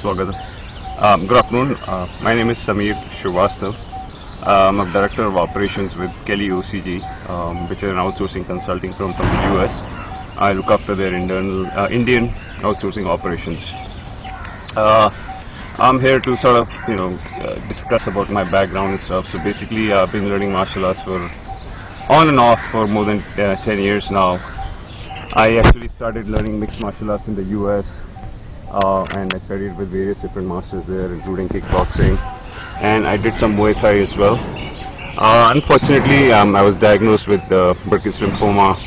Swagatam. Um, good afternoon. Uh, my name is Samir Srivastav. Uh, I'm a director of operations with Kelly OCG, um, which is an outsourcing consulting firm from the US. I look after their internal uh, Indian outsourcing operations. Uh, I'm here to sort of, you know, uh, discuss about my background and stuff. So basically, I've been learning martial arts for on and off for more than uh, 10 years now. I actually started learning mixed martial arts in the US uh, and I studied with various different masters there, including kickboxing, and I did some Muay Thai as well. Uh, unfortunately, um, I was diagnosed with uh, Burkitt's lymphoma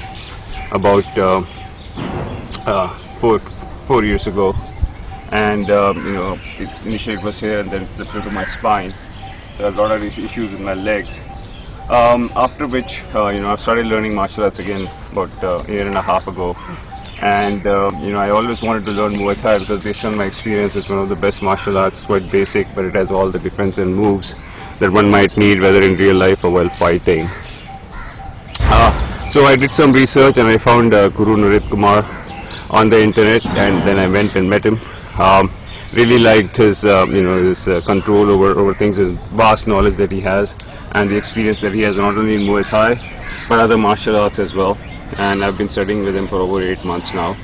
about uh, uh, four four years ago, and um, you know, it, initially it was here, and then it slipped into my spine. So I had a lot of issues with my legs. Um, after which, uh, you know, I started learning martial arts again about a year and a half ago. And, uh, you know, I always wanted to learn Muay Thai because based on my experience, it's one of the best martial arts. Quite basic, but it has all the defense and moves that one might need, whether in real life or while fighting. Uh, so I did some research and I found uh, Guru Narit Kumar on the internet, and then I went and met him. Um, really liked his, um, you know, his uh, control over, over things, his vast knowledge that he has, and the experience that he has not only in Muay Thai, but other martial arts as well. And I've been studying with him for over eight months now.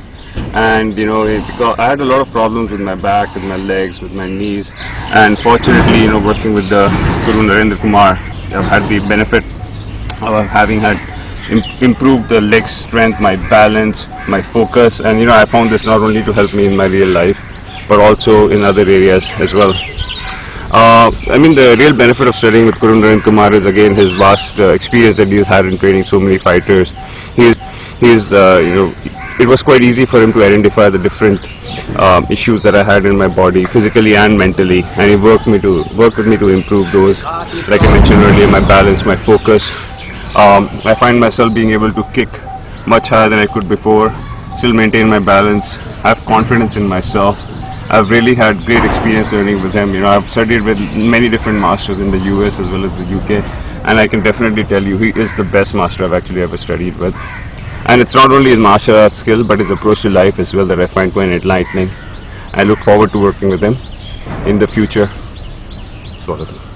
And you know, it, because I had a lot of problems with my back, with my legs, with my knees, and fortunately, you know, working with the Guru Narender Kumar, I've had the benefit of having had im- improved the leg strength, my balance, my focus, and you know, I found this not only to help me in my real life, but also in other areas as well. Uh, I mean, the real benefit of studying with Guru Narender Kumar is again his vast uh, experience that he's had in training so many fighters. He's, he's, uh, you know, it was quite easy for him to identify the different um, issues that I had in my body, physically and mentally, and he worked me to worked with me to improve those. Like I mentioned earlier, my balance, my focus. Um, I find myself being able to kick much higher than I could before, still maintain my balance, I have confidence in myself. I've really had great experience learning with him. You know, I've studied with many different masters in the US as well as the UK, and I can definitely tell you he is the best master I've actually ever studied with. And it's not only his martial arts skill, but his approach to life as well that I find quite enlightening. I look forward to working with him in the future. Swagatam.